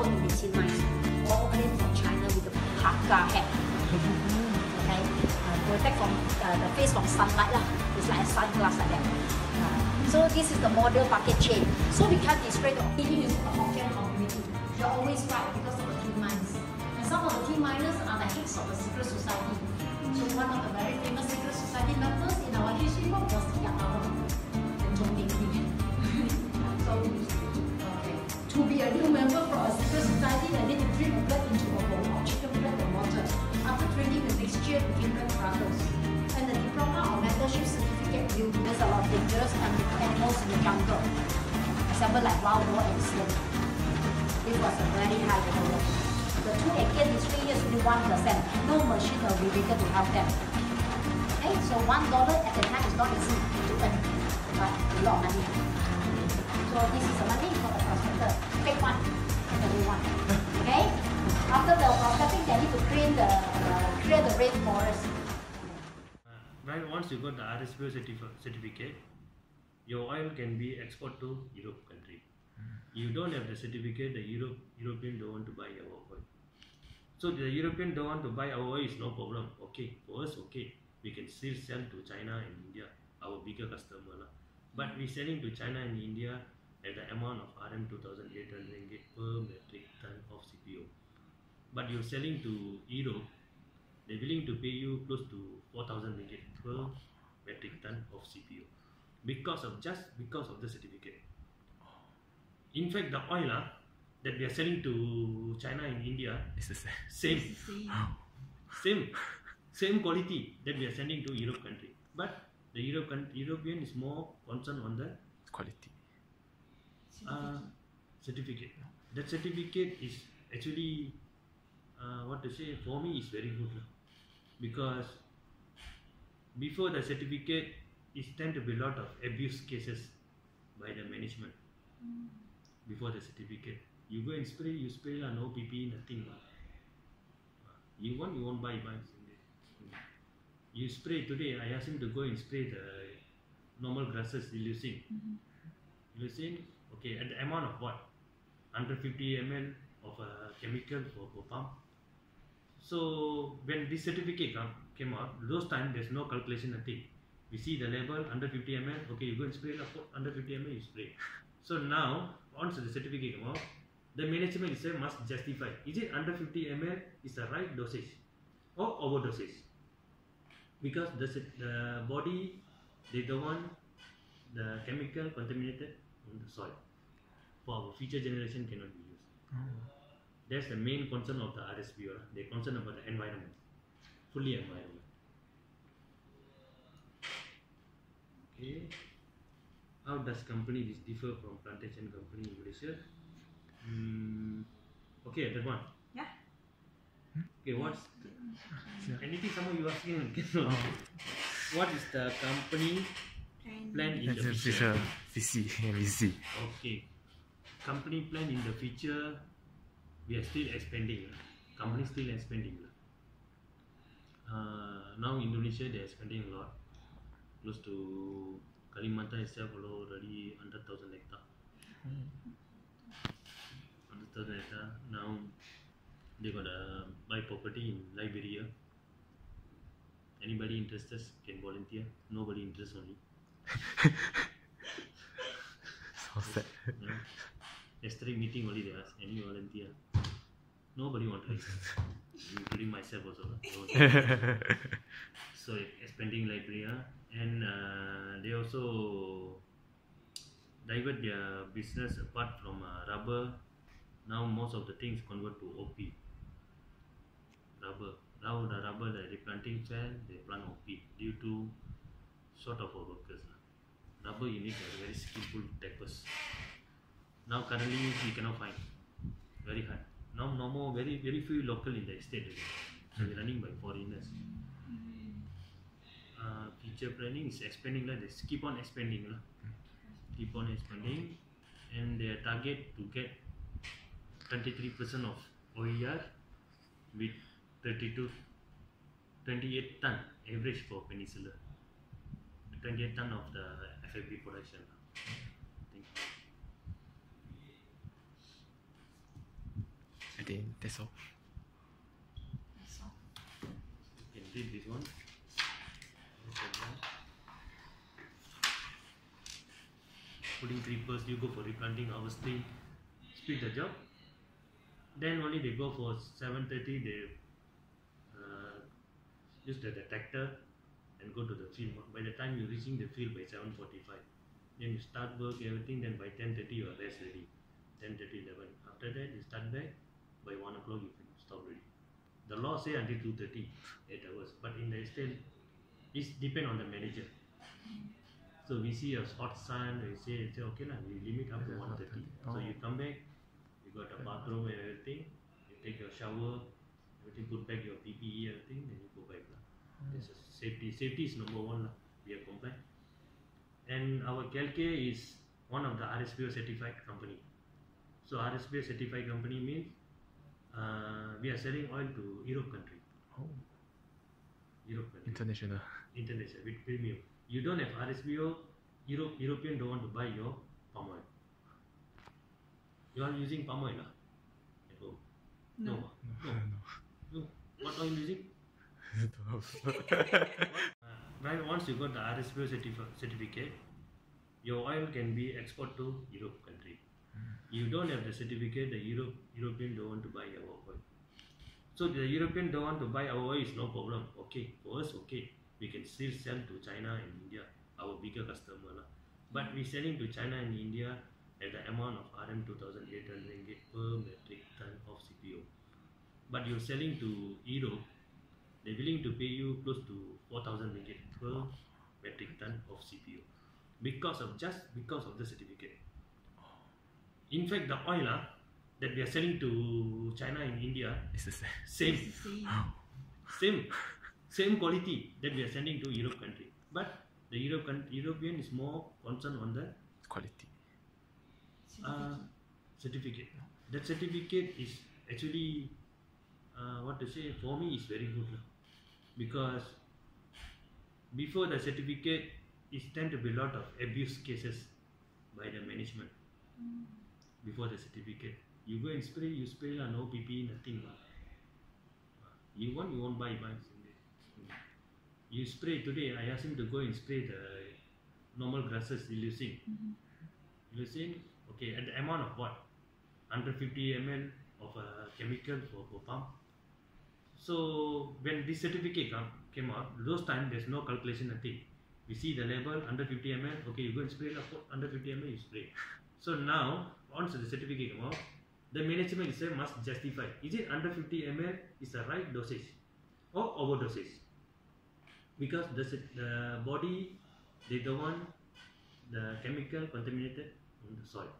work in Missy Mines, all came from China with the parka hat. okay, uh, protect from uh, the face from sunlight lah. It's like a sunglass like that. Uh, so this is the model bucket chain. So we can't display the If you use a Hokkien community, They're always right because of the two mines. And some of the two miners are the heads of the secret society. So one of the very famous secret society members in our history book was the Yamamoto. Will there's a lot of dangerous animals in the jungle. Example like wild boar and snake. It was a very high level. The two again is three years only one percent. No machine or vehicle to help them. Okay, so one dollar at the time is not easy to earn, but a lot of money. So this is the money for the prospector. Take one, the new one. Okay? After the prospecting, they need to clean the uh, clear the rainforest. Once you got the RSPO certif- certificate, your oil can be export to Europe country. You don't have the certificate, the Europe European don't want to buy our oil. So the European don't want to buy our oil is no problem. Okay, for us okay, we can still sell to China and India, our bigger customer lah. But we selling to China and India at the amount of RM 2,800 ringgit per metric ton of CPO. But you're selling to Europe, they're willing to pay you close to 4,000 ringgit per metric ton of CPO because of just because of the certificate. In fact, the oil ah, that we are selling to China and India, is the same. same, same, same quality that we are sending to Europe country. But the Europe coun- European is more concerned on the Quality. uh, certificate. That certificate is actually uh, what to say for me is very good lah. Because before the certificate is tend to be a lot of abuse cases by the management before the certificate. You go and spray, you spray lah, no PP, nothing lah. You want, you won't buy. You spray today. I asked him to go and spray the normal grasses reducing. Leucine, okay, at the amount of what? 150 ml of a chemical for, for pump. So when this certificate come, came out, those time there's no calculation nothing. We see the label 150 ml, okay, you go and spray put 150 ml, you spray. So now, once the certificate come out, the management itself must justify, is it 150 ml is the right dosage or overdosage? Because the, the body, they don't want the chemical contaminated in the soil. For our future generation cannot be used. That's the main concern of the RSPO. lah. They're concerned about the environment, fully environment. Okay. How does company this differ from plantation company in Malaysia? Hmm. okay, that one. Yeah. Okay, what's the, anything someone you asking? cannot. What is the company plan in the It's future? a VC and VC. Okay. Company plan in the future, we are still expanding. Company still expanding. Uh, now Indonesia they are expanding a lot. Close to Kalimantan itself already 100,000 hectare. 100,000 hectare. Now they gonna buy property in Liberia. Anybody interested can volunteer. Nobody interested only. So sad. Yeah. Yesterday meeting only they asked any volunteer. Nobody want to including myself also. lah. No one. so expanding Liberia and uh, they also divert their business apart from uh, rubber. Now most of the things convert to OP. Rubber. Now the rubber that they planting fair, they plant OP due to short of workers. Rubber you need a very skillful tappers. Now currently we cannot find. Very hard. Now no more very very few local in the estate. So we're running by foreigners. Uh, future planning is expanding lah. They keep on expanding lah. Keep on expanding, and their target to get 23% of OER with 32, 28 ton average for Peninsula. 28 ton of the FFB production. 15. That's all. That's all. You can read this one. Putting creepers, you go for replanting, harvesting, speed the job. Then only they go for 7.30, they uh, use the, detector and go to the field. By the time you're reaching the field by 7.45, then you start work, everything, then by 10.30 you are rest ready. 10.30, 11. After that, you start back, by 1 o'clock you can stop ready. The law say until 2.30, 8 hours. But in the estate, it depend on the manager. So we see a hot sun, we say, say okay, lah, we limit up to 1.30. So you come back, you got a bathroom and everything, you take your shower, everything, put back your PPE, everything, then you go back. lah. This is safety. Safety is number one. lah. We are compliant. And our KLK is one of the RSPO certified company. So RSPO certified company means uh, we are selling oil to Europe country. Oh, Europe country. international. international with premium. You don't have RSPO, Europe, European don't want to buy your palm oil. You are using palm oil lah at home? No. No. no. What oil using? Uh, right, once you got the RSPO certif- certificate, your oil can be export to Europe country. You don't have the certificate, the Europe European don't want to buy our oil. So the European don't want to buy our oil is no problem. Okay, for us okay, we can still sell to China and India, our bigger customer lah. But we selling to China and India at the amount of RM 2,800 ringgit per metric ton of CPO. But you're selling to Europe, they're willing to pay you close to 4,000 ringgit per metric ton of CPO because of just because of the certificate. In fact, the oil ah, that we are selling to China and India, is the same. same, same, same quality that we are sending to Europe country. But the Europe coun- European is more concerned on the Quality. uh, certificate. That certificate is actually uh, what to say for me is very good lah. because before the certificate is tend to be a lot of abuse cases by the management before the certificate. You go and spray, you spray lah, no PP, nothing lah. You want, you won't buy, buy. You spray today. I asked him to go and spray the normal grasses, leucine. Leucine, mm-hmm. okay, at the amount of what? 150 ml of a chemical for, for pump. So when this certificate come, came out, those time there's no calculation nothing. We see the label 150 ml, okay, you go and spray put 150 ml, you spray. So now, once the certificate out, the management itself must justify, is it under 50 ml is the right dosage or overdosage? Because the, the body, they don't want the chemical contaminated in the soil.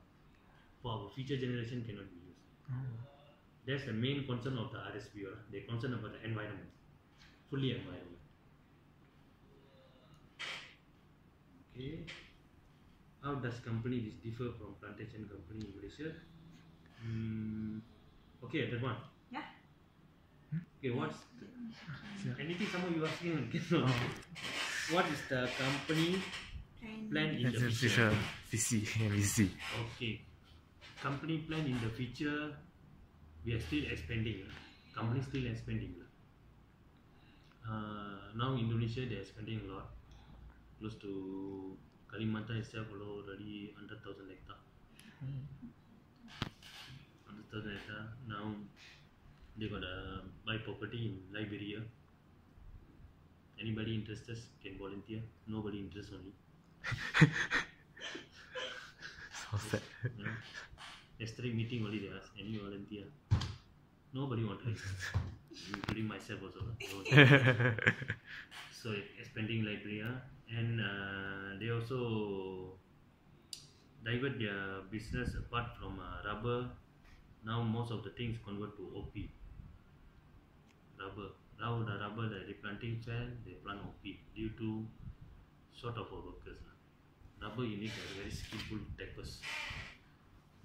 For our future generation cannot be used. Mm. That's the main concern of the RSPO. lah. Uh, They're concerned about the environment, fully environment. Okay. How does company this differ from plantation company in Malaysia? Hmm. okay, that one. Yeah. Okay, what's anything someone you asking? cannot. What is the company plan in the That's future? future. VC VC. Okay. Company plan in the future, we are still expanding. lah. Company still expanding. lah. Uh, now Indonesia they are spending a lot. Close to Kalimantan itself already 100,000 hectare. 100,000 hectare. Now they got a buy property in Liberia. Anybody interested can volunteer. Nobody interested only. So sad. Yeah. Yesterday meeting only they asked any volunteer. Nobody want to including myself also. lah. No one. so expanding Liberia and uh, they also divert their business apart from uh, rubber. Now most of the things convert to OP. Rubber. Now the rubber that they planting they plant OP due to short of workers. Rubber you need a very skillful tappers.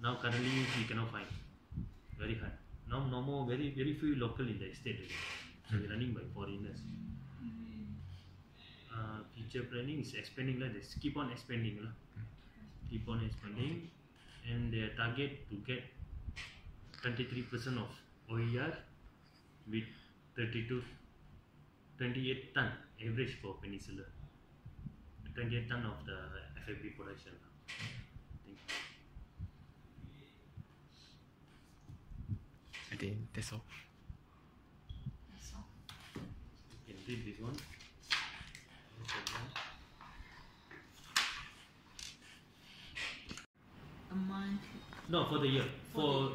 Now currently we cannot find. No more very very few local in the estate. So we're running by foreigners. Uh, future planning is expanding like this. Keep on expanding lah. Keep on expanding and their target to get 23% of OER with 32 28 ton average for Peninsula. 28 ton of the FFB production. I think that's all. You can this one. a month. No, for the year. For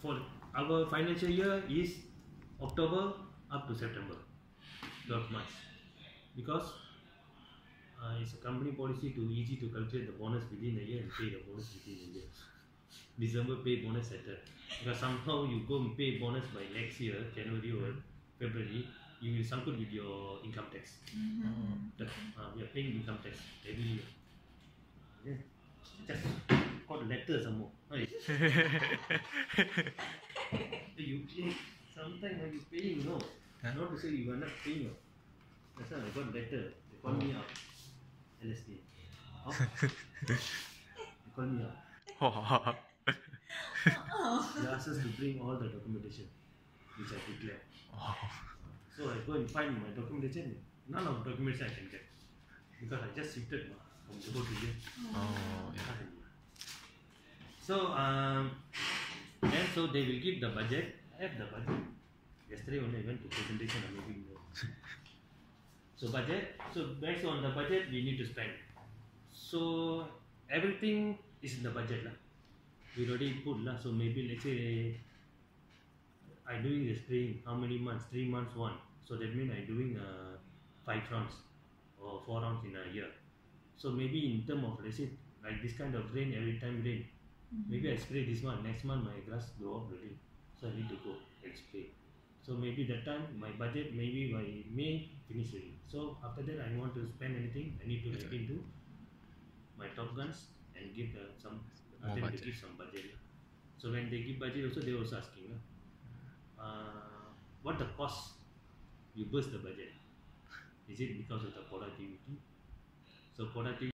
for our financial year is October up to September, 12 months. Because uh, it's a company policy to easy to calculate the bonus within a year and pay the bonus within a year. December pay bonus settle. Because somehow you go and pay bonus by next year, January or February, you will sangkut with your income tax. That, uh, we are paying income tax every year. Yeah. Just got letter some more. You pay sometimes when you paying, you know. Huh? Not to say you are not paying. That's why I got letter. They call me up. LSD. Oh. they call me up. They asked us to bring all the documentation which I declared. wow. So I go and find my documentation. None of the documentation I can get. Because I just shifted from Johor to here. Oh, yeah. So um, then so they will give the budget. I have the budget. Yesterday only I went to presentation. I'm making notes. so budget. So based on the budget, we need to spend. So everything is in the budget lah. We already put lah. So maybe let's say I doing the spraying. How many months? Three months one. So that means I doing uh, five rounds or four rounds in a year. So maybe in term of let's say like this kind of rain every time rain. Maybe I spray this one. Next month my grass grow up already. So I need to go and spray. So maybe that time my budget maybe by May finish already. So after that I want to spend anything, I need to look into my top guns and give the, some More them to budget. give some budget. So when they give budget also they also asking lah, uh, what the cost you burst the budget? Is it because of the productivity? So productivity